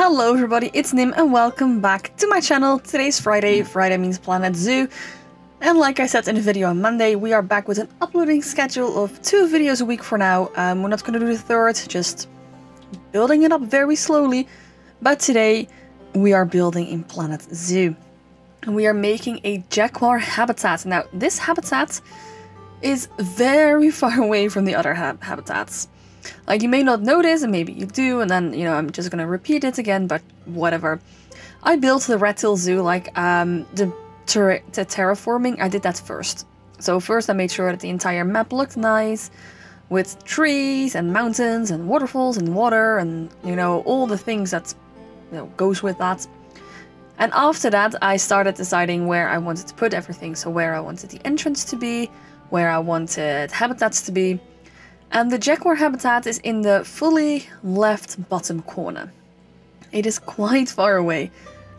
Hello everybody, it's Nim and welcome back to my channel. Today's Friday, Friday means Planet Zoo. And like I said in the video on Monday, we are back with an uploading schedule of two videos a week for now. Um, we're not going to do the third, just building it up very slowly. But today we are building in Planet Zoo. And we are making a jaguar habitat. Now this habitat is very far away from the other ha habitats. Like you may not notice, and maybe you do, and then you know I'm just gonna repeat it again, but whatever. I built the Red Tail zoo like um, the, ter the terraforming. I did that first. So first I made sure that the entire map looked nice, with trees and mountains and waterfalls and water and you know all the things that you know goes with that. And after that, I started deciding where I wanted to put everything. So where I wanted the entrance to be, where I wanted habitats to be. And the jaguar habitat is in the fully left bottom corner. It is quite far away.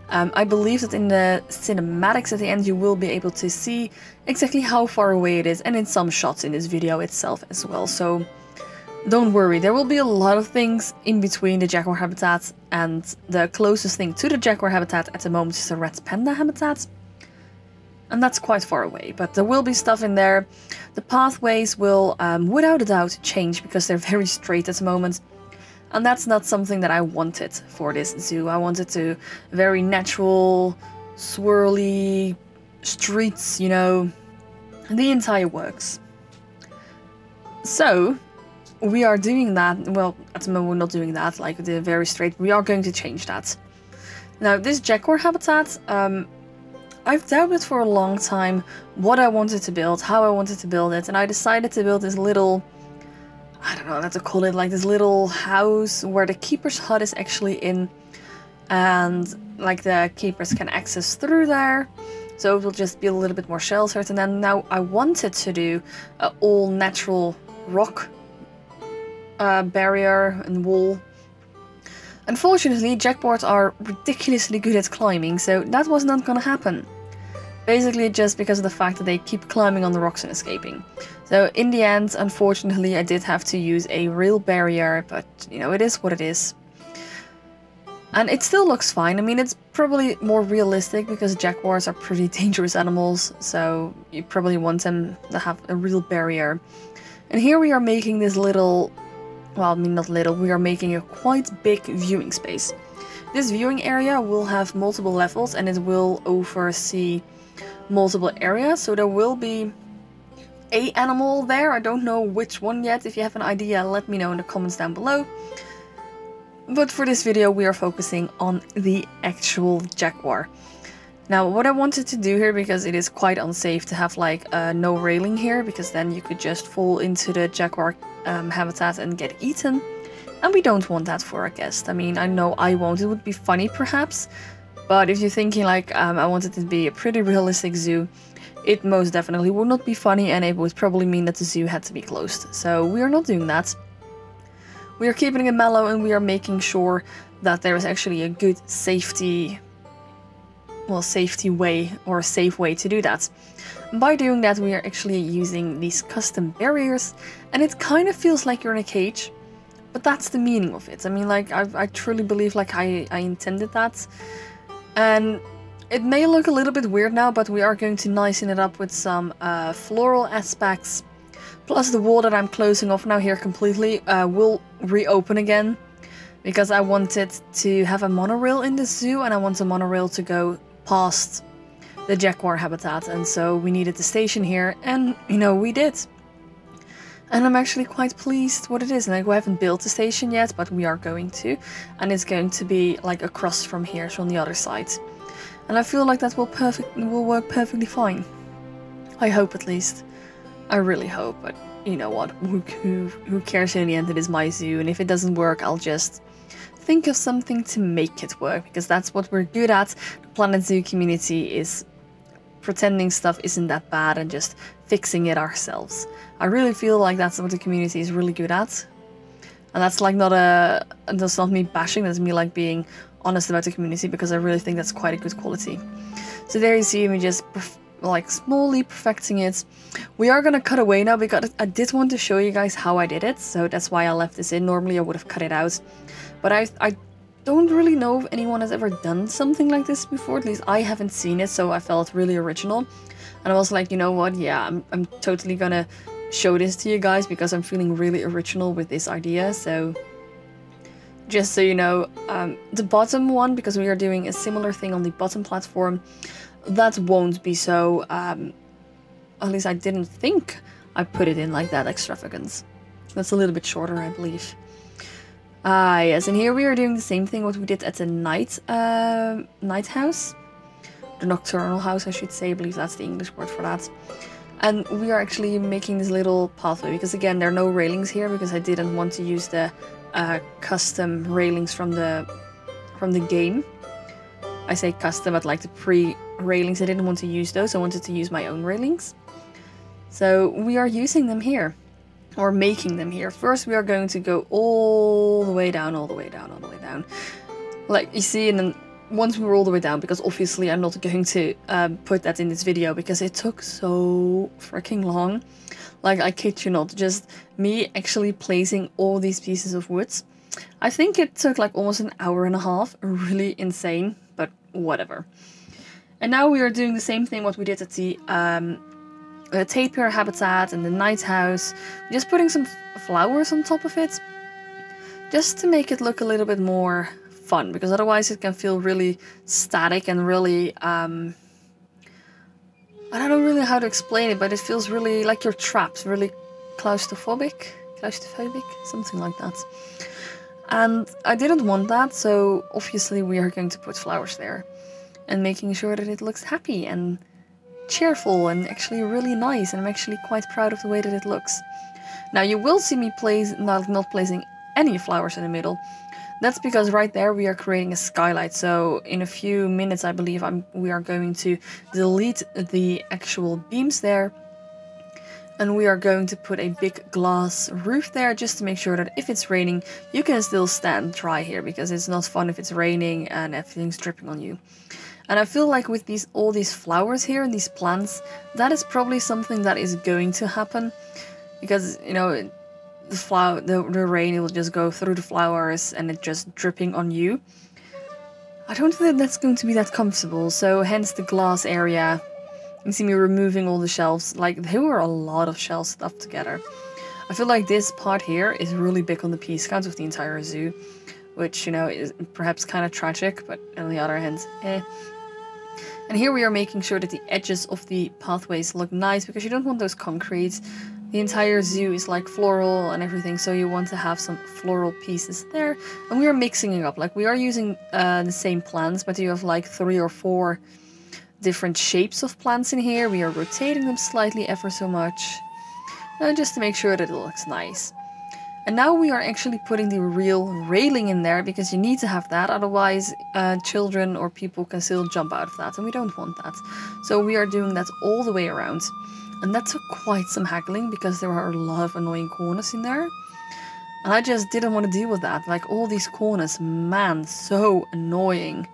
Um, I believe that in the cinematics at the end you will be able to see exactly how far away it is and in some shots in this video itself as well. So don't worry, there will be a lot of things in between the jaguar habitat and the closest thing to the jaguar habitat at the moment is the red panda habitat and that's quite far away, but there will be stuff in there. The pathways will, um, without a doubt, change because they're very straight at the moment. And that's not something that I wanted for this zoo. I wanted to very natural, swirly streets, you know, the entire works. So, we are doing that. Well, at the moment we're not doing that, like the very straight. We are going to change that. Now, this jaguar habitat, um, I've doubted for a long time what I wanted to build, how I wanted to build it, and I decided to build this little, I don't know how to call it, like this little house where the keeper's hut is actually in, and like the keepers can access through there. So it will just be a little bit more sheltered. And then now I wanted to do an all natural rock uh, barrier and wall Unfortunately, jaguars are ridiculously good at climbing, so that was not gonna happen. Basically just because of the fact that they keep climbing on the rocks and escaping. So in the end, unfortunately, I did have to use a real barrier, but you know, it is what it is. And it still looks fine. I mean, it's probably more realistic because jaguars are pretty dangerous animals, so you probably want them to have a real barrier. And here we are making this little well, I mean not little, we are making a quite big viewing space. This viewing area will have multiple levels and it will oversee multiple areas, so there will be a animal there. I don't know which one yet. If you have an idea, let me know in the comments down below. But for this video, we are focusing on the actual jaguar. Now, what I wanted to do here, because it is quite unsafe to have like uh, no railing here, because then you could just fall into the jaguar um, habitat and get eaten. And we don't want that for our guest. I mean, I know I won't. It would be funny, perhaps. But if you're thinking like, um, I wanted it to be a pretty realistic zoo, it most definitely would not be funny and it would probably mean that the zoo had to be closed. So we are not doing that. We are keeping it mellow and we are making sure that there is actually a good safety well, safety way or safe way to do that. By doing that, we are actually using these custom barriers, and it kind of feels like you're in a cage, but that's the meaning of it. I mean, like, I, I truly believe like I, I intended that. And it may look a little bit weird now, but we are going to nicen it up with some uh, floral aspects. Plus the wall that I'm closing off now here completely uh, will reopen again. Because I wanted to have a monorail in the zoo and I want the monorail to go past the jaguar habitat and so we needed the station here and you know we did. And I'm actually quite pleased what it is. Like we haven't built the station yet, but we are going to. And it's going to be like across from here, so on the other side. And I feel like that will perfect will work perfectly fine. I hope at least. I really hope, but you know what? Who, who, who cares in the end? It is my zoo, and if it doesn't work, I'll just think of something to make it work because that's what we're good at. The Planet Zoo community is pretending stuff isn't that bad and just fixing it ourselves. I really feel like that's what the community is really good at. And that's like not a that's not me bashing, that's me like being honest about the community because I really think that's quite a good quality. So there you see me just like smallly perfecting it. We are gonna cut away now because I did want to show you guys how I did it, so that's why I left this in. Normally I would have cut it out. But I, I don't really know if anyone has ever done something like this before. At least I haven't seen it, so I felt really original. And I was like, you know what? Yeah, I'm, I'm totally gonna show this to you guys because I'm feeling really original with this idea. So just so you know, um, the bottom one, because we are doing a similar thing on the bottom platform, that won't be so, um, at least I didn't think I put it in like that extravagance. That's a little bit shorter, I believe. Ah, yes, and here we are doing the same thing what we did at the night, uh, night house. The nocturnal house, I should say. I believe that's the English word for that. And we are actually making this little pathway because again, there are no railings here because I didn't want to use the uh, custom railings from the from the game. I say custom, but like the pre railings, I didn't want to use those. I wanted to use my own railings. So we are using them here, or making them here. First, we are going to go all the way down, all the way down, all the way down. Like you see, and then once we were all the way down, because obviously I'm not going to um, put that in this video because it took so freaking long. Like, I kid you not, just me actually placing all these pieces of wood. I think it took like almost an hour and a half. Really insane, but whatever. And now we are doing the same thing what we did at the um, uh, tapir habitat and the night house. Just putting some flowers on top of it. Just to make it look a little bit more fun. Because otherwise it can feel really static and really... Um, I don't know really how to explain it, but it feels really like you're trapped, really claustrophobic, claustrophobic, something like that. And I didn't want that, so obviously we are going to put flowers there and making sure that it looks happy and cheerful and actually really nice. And I'm actually quite proud of the way that it looks. Now you will see me place not not placing any flowers in the middle that's because right there we are creating a skylight. So in a few minutes, I believe I'm, we are going to delete the actual beams there. And we are going to put a big glass roof there just to make sure that if it's raining, you can still stand dry here because it's not fun if it's raining and everything's dripping on you. And I feel like with these all these flowers here and these plants, that is probably something that is going to happen. Because, you know, the flower, the, the rain will just go through the flowers and it just dripping on you. I don't think that's going to be that comfortable, so hence the glass area. You see me removing all the shelves, like there were a lot of shelves stuffed together. I feel like this part here is really big on the piece count of the entire zoo, which, you know, is perhaps kind of tragic, but on the other hand, eh. And here we are making sure that the edges of the pathways look nice, because you don't want those concrete the entire zoo is like floral and everything, so you want to have some floral pieces there. And we are mixing it up, like we are using uh, the same plants, but you have like three or four different shapes of plants in here. We are rotating them slightly ever so much, uh, just to make sure that it looks nice. And now we are actually putting the real railing in there because you need to have that, otherwise uh, children or people can still jump out of that, and we don't want that. So we are doing that all the way around. And that took quite some haggling because there are a lot of annoying corners in there. And I just didn't want to deal with that. Like all these corners, man, so annoying.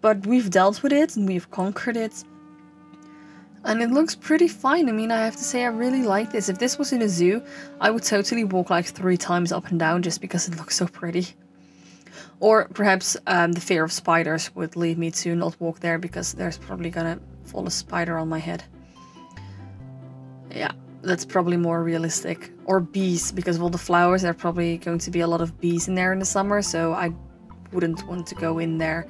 But we've dealt with it and we've conquered it. And it looks pretty fine. I mean, I have to say I really like this. If this was in a zoo, I would totally walk like three times up and down just because it looks so pretty. Or perhaps um, the fear of spiders would lead me to not walk there because there's probably gonna fall a spider on my head. Yeah, that's probably more realistic. Or bees, because of all the flowers, there are probably going to be a lot of bees in there in the summer, so I wouldn't want to go in there.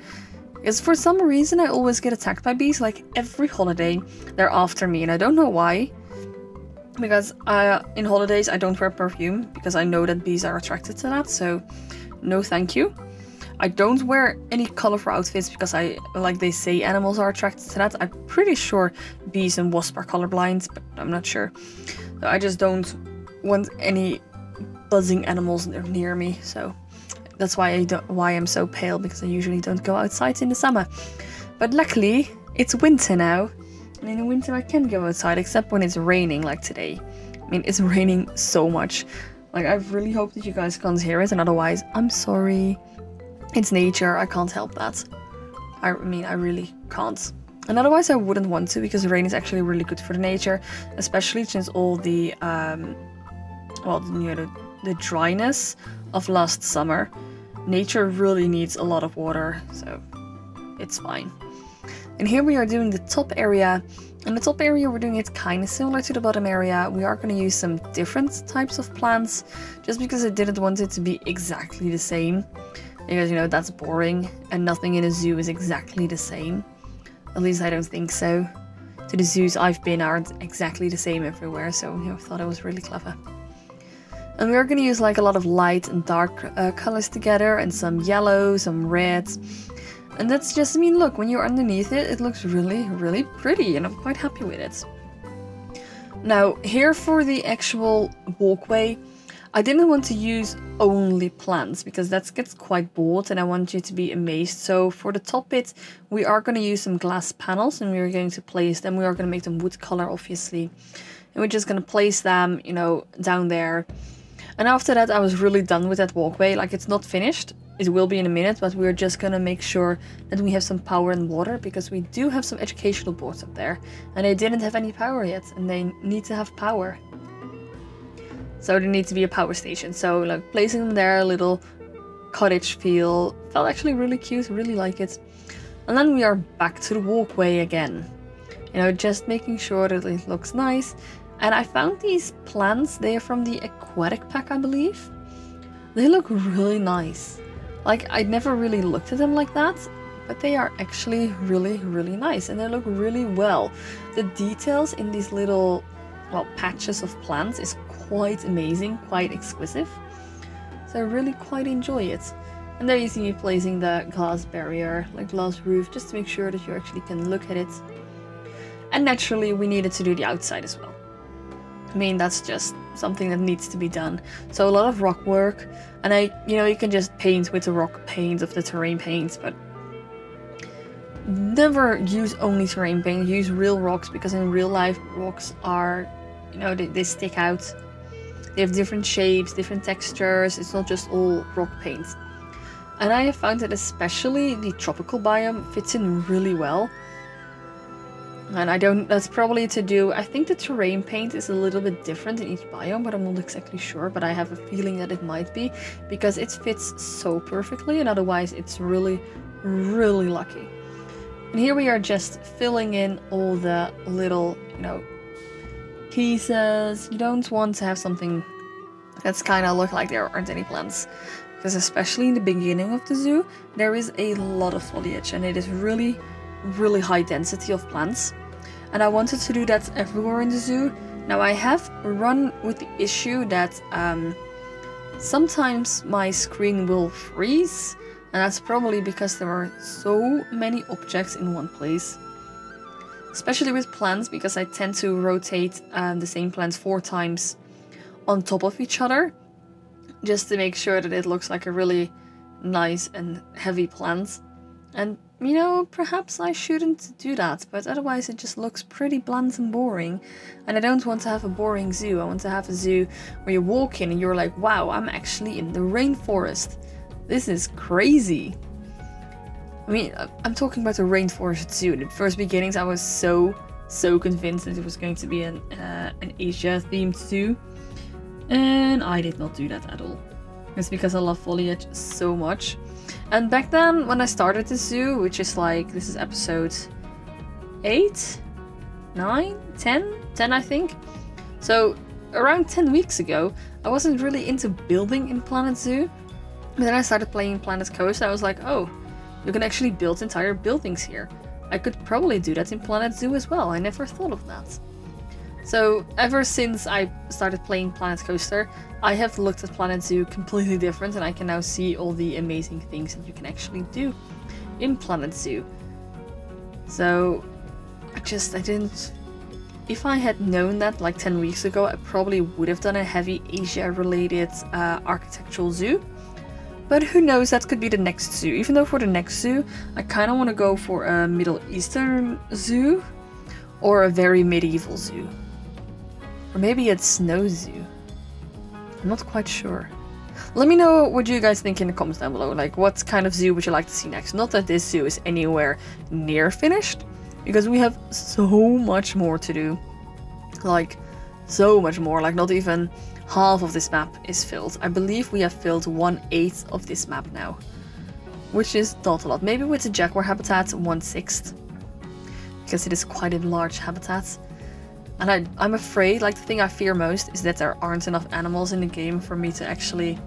Because for some reason I always get attacked by bees, like every holiday they're after me and I don't know why. Because uh, in holidays I don't wear perfume because I know that bees are attracted to that, so no thank you. I don't wear any colorful outfits because I, like they say, animals are attracted to that. I'm pretty sure bees and wasps are colorblind, but I'm not sure. So I just don't want any buzzing animals near me, so that's why I don't, why I'm so pale because I usually don't go outside in the summer. But luckily, it's winter now, and in the winter I can go outside, except when it's raining, like today. I mean, it's raining so much. Like, I really hope that you guys can't hear it, and otherwise, I'm sorry. It's nature, I can't help that. I mean, I really can't. And otherwise I wouldn't want to because rain is actually really good for the nature, especially since all the, um, well, you know, the, the dryness of last summer nature really needs a lot of water, so it's fine. And here we are doing the top area. In the top area, we're doing it kind of similar to the bottom area. We are going to use some different types of plants, just because I didn't want it to be exactly the same. Because, you know, that's boring, and nothing in a zoo is exactly the same. At least I don't think so. To the zoos I've been aren't exactly the same everywhere, so you know, I thought it was really clever. And we are going to use like a lot of light and dark uh, colors together, and some yellow, some reds, and that's just, I mean, look, when you're underneath it, it looks really, really pretty, and I'm quite happy with it. Now, here for the actual walkway, I didn't want to use only plants because that gets quite bored and I want you to be amazed. So for the top bit, we are going to use some glass panels and we're going to place them. We are going to make them wood color, obviously. And we're just going to place them, you know, down there. And after that, I was really done with that walkway. Like, it's not finished. It will be in a minute, but we're just gonna make sure that we have some power and water because we do have some educational boards up there and they didn't have any power yet and they need to have power. So there needs to be a power station. So like placing them there, a little cottage feel, felt actually really cute, really like it. And then we are back to the walkway again. You know, just making sure that it looks nice. And I found these plants, they're from the aquatic pack, I believe. They look really nice. Like, I never really looked at them like that, but they are actually really, really nice and they look really well. The details in these little, well, patches of plants is quite amazing, quite exquisite. So I really quite enjoy it. And there you see me placing the glass barrier, like glass roof, just to make sure that you actually can look at it. And naturally, we needed to do the outside as well. Mean, that's just something that needs to be done. So a lot of rock work, and I, you know, you can just paint with the rock paints of the terrain paints, but never use only terrain paint. Use real rocks because in real life, rocks are, you know, they, they stick out. They have different shapes, different textures. It's not just all rock paint. And I have found that especially the tropical biome fits in really well and I don't, that's probably to do, I think the terrain paint is a little bit different in each biome, but I'm not exactly sure, but I have a feeling that it might be, because it fits so perfectly, and otherwise it's really, really lucky. And here we are just filling in all the little, you know, pieces. You don't want to have something that's kind of look like there aren't any plants. Because especially in the beginning of the zoo, there is a lot of foliage and it is really really high density of plants. And I wanted to do that everywhere in the zoo. Now I have run with the issue that um, sometimes my screen will freeze. And that's probably because there are so many objects in one place. Especially with plants, because I tend to rotate um, the same plants four times on top of each other. Just to make sure that it looks like a really nice and heavy plant. And you know, perhaps I shouldn't do that, but otherwise it just looks pretty bland and boring. And I don't want to have a boring zoo. I want to have a zoo where you walk in and you're like, wow, I'm actually in the rainforest. This is crazy. I mean, I'm talking about the rainforest zoo. In the first beginnings, I was so, so convinced that it was going to be an, uh, an Asia themed zoo. And I did not do that at all. It's because I love foliage so much. And back then, when I started the zoo, which is like, this is episode 8, 9, 10, 10 I think. So around 10 weeks ago, I wasn't really into building in Planet Zoo. But then I started playing Planet Coaster, and I was like, oh, you can actually build entire buildings here. I could probably do that in Planet Zoo as well, I never thought of that. So ever since I started playing Planet Coaster, I have looked at Planet Zoo completely different and I can now see all the amazing things that you can actually do in Planet Zoo. So I just, I didn't... If I had known that like 10 weeks ago, I probably would have done a heavy Asia related uh, architectural zoo. But who knows, that could be the next zoo. Even though for the next zoo, I kind of want to go for a Middle Eastern zoo or a very medieval zoo. Or maybe it's Snow Zoo. I'm not quite sure. Let me know what you guys think in the comments down below. Like, what kind of zoo would you like to see next? Not that this zoo is anywhere near finished, because we have so much more to do. Like, so much more. Like, not even half of this map is filled. I believe we have filled one eighth of this map now, which is not a lot. Maybe with the jaguar habitat, one sixth, because it is quite a large habitat. And I, I'm afraid, like the thing I fear most is that there aren't enough animals in the game for me to actually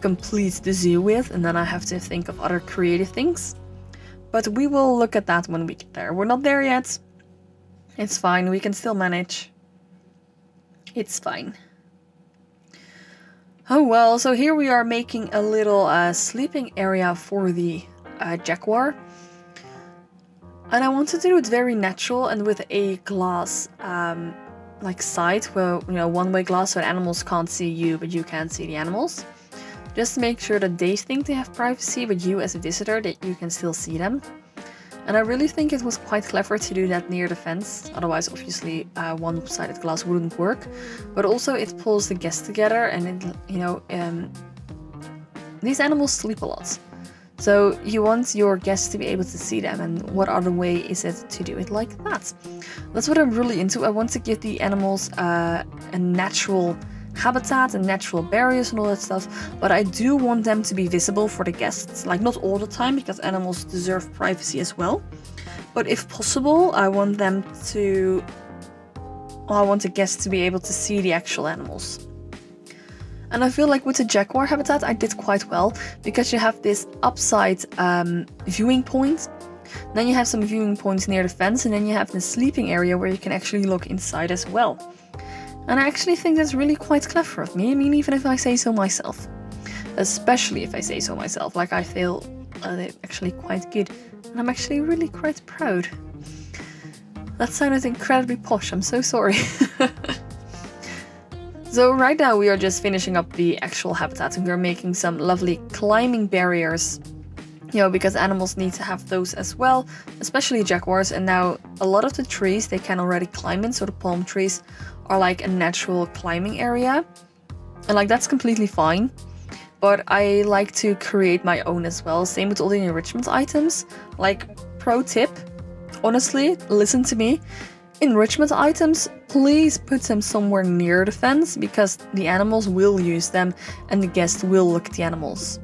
complete the zoo with, and then I have to think of other creative things. But we will look at that when we get there. We're not there yet. It's fine, we can still manage. It's fine. Oh well, so here we are making a little uh, sleeping area for the uh, jaguar. And I wanted to do it very natural and with a glass um, like side where you know one-way glass so animals can't see you but you can't see the animals. Just to make sure that they think they have privacy but you as a visitor that you can still see them. And I really think it was quite clever to do that near the fence, otherwise obviously uh, one-sided glass wouldn't work. But also it pulls the guests together and it, you know, um, these animals sleep a lot. So you want your guests to be able to see them and what other way is it to do it like that? That's what I'm really into. I want to give the animals uh, a natural habitat and natural barriers and all that stuff, but I do want them to be visible for the guests. Like not all the time because animals deserve privacy as well. But if possible, I want them to I want the guests to be able to see the actual animals. And I feel like with the jaguar habitat, I did quite well because you have this upside um, viewing point. Then you have some viewing points near the fence, and then you have the sleeping area where you can actually look inside as well. And I actually think that's really quite clever of me. I mean, even if I say so myself. Especially if I say so myself. Like, I feel uh, actually quite good. And I'm actually really quite proud. That sounded incredibly posh, I'm so sorry. So right now we are just finishing up the actual habitat and we're making some lovely climbing barriers. You know, because animals need to have those as well, especially jaguars. And now a lot of the trees they can already climb in, so the palm trees are like a natural climbing area. And like that's completely fine. But I like to create my own as well. Same with all the enrichment items. Like pro tip, honestly, listen to me. Enrichment items, please put them somewhere near the fence because the animals will use them and the guests will look at the animals.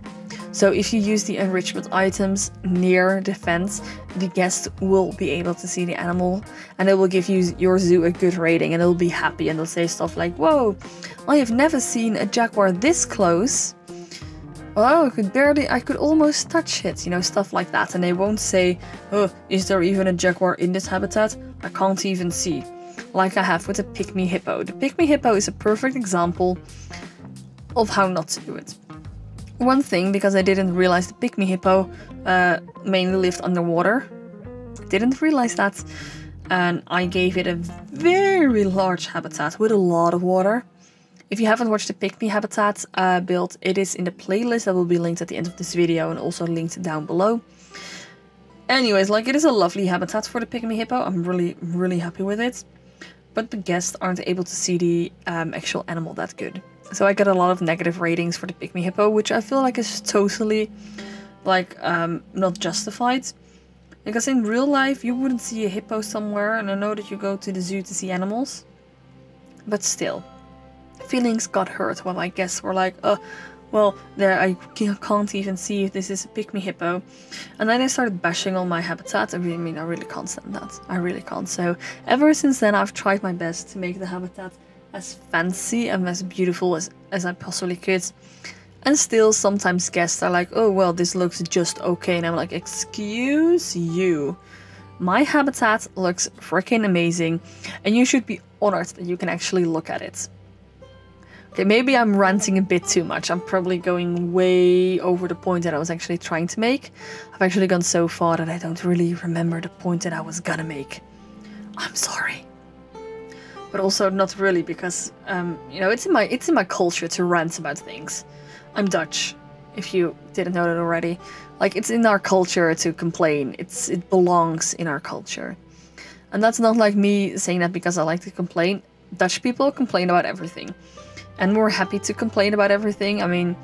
So if you use the enrichment items near the fence, the guest will be able to see the animal and it will give you your zoo a good rating and they'll be happy and they'll say stuff like, Whoa, I have never seen a jaguar this close. Oh, I could barely, I could almost touch it, you know, stuff like that. And they won't say, oh, is there even a jaguar in this habitat? I can't even see. Like I have with the pygmy hippo. The pygmy hippo is a perfect example of how not to do it. One thing, because I didn't realize the pygmy hippo uh, mainly lived underwater. Didn't realize that. And I gave it a very large habitat with a lot of water. If you haven't watched the Pygmy Habitat uh, build, it is in the playlist that will be linked at the end of this video and also linked down below. Anyways, like it is a lovely habitat for the Pygmy Hippo. I'm really, really happy with it. But the guests aren't able to see the um, actual animal that good. So I get a lot of negative ratings for the Pygmy Hippo, which I feel like is totally, like, um, not justified. Because in real life, you wouldn't see a hippo somewhere, and I know that you go to the zoo to see animals. But still, feelings got hurt when my guests were like, oh, well, there I can't even see if this is a pygmy hippo. And then they started bashing on my habitat. I I mean, I really can't stand that. I really can't. So ever since then, I've tried my best to make the habitat as fancy and as beautiful as, as I possibly could. And still, sometimes guests are like, oh, well, this looks just okay. And I'm like, excuse you. My habitat looks freaking amazing, and you should be honored that you can actually look at it. Okay, maybe I'm ranting a bit too much. I'm probably going way over the point that I was actually trying to make. I've actually gone so far that I don't really remember the point that I was gonna make. I'm sorry. But also not really because um, you know it's in my it's in my culture to rant about things. I'm Dutch, if you didn't know that already. Like it's in our culture to complain. It's it belongs in our culture. And that's not like me saying that because I like to complain. Dutch people complain about everything and we're happy to complain about everything. I mean,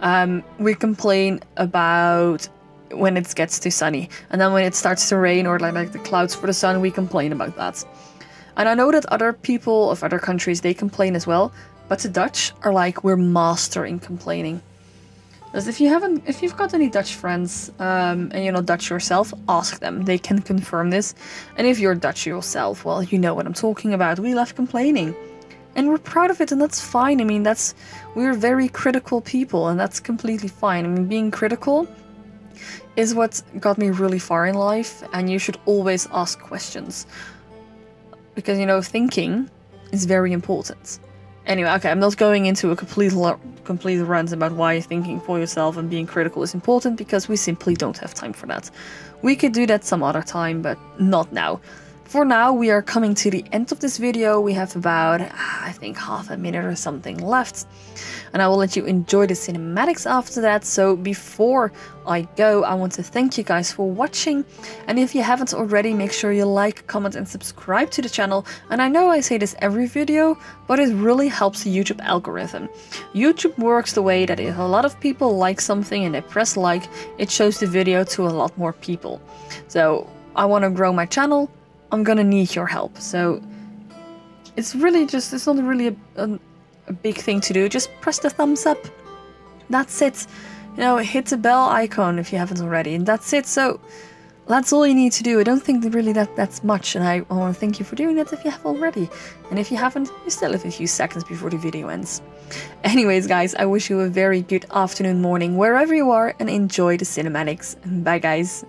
um, we complain about when it gets too sunny, and then when it starts to rain or like, like the clouds for the sun, we complain about that. And I know that other people of other countries they complain as well, But the Dutch are like we're mastering complaining. Because if you haven't, if you've got any Dutch friends um, and you're not Dutch yourself, ask them. They can confirm this. And if you're Dutch yourself, well, you know what I'm talking about. We love complaining, and we're proud of it, and that's fine. I mean, that's we're very critical people, and that's completely fine. I mean, being critical is what got me really far in life, and you should always ask questions because you know thinking is very important. Anyway, okay, I'm not going into a complete complete rant about why thinking for yourself and being critical is important because we simply don't have time for that. We could do that some other time, but not now. For now, we are coming to the end of this video. We have about, I think, half a minute or something left. And I will let you enjoy the cinematics after that. So before I go, I want to thank you guys for watching. And if you haven't already, make sure you like, comment and subscribe to the channel. And I know I say this every video, but it really helps the YouTube algorithm. YouTube works the way that if a lot of people like something and they press like, it shows the video to a lot more people. So I want to grow my channel I'm gonna need your help. So it's really just, it's not really a, a, a, big thing to do. Just press the thumbs up. That's it. You know, hit the bell icon if you haven't already, and that's it. So that's all you need to do. I don't think really that that's much, and I, want to thank you for doing that if you have already. And if you haven't, you still have a few seconds before the video ends. Anyways, guys, I wish you a very good afternoon, morning, wherever you are, and enjoy the cinematics. Bye, guys.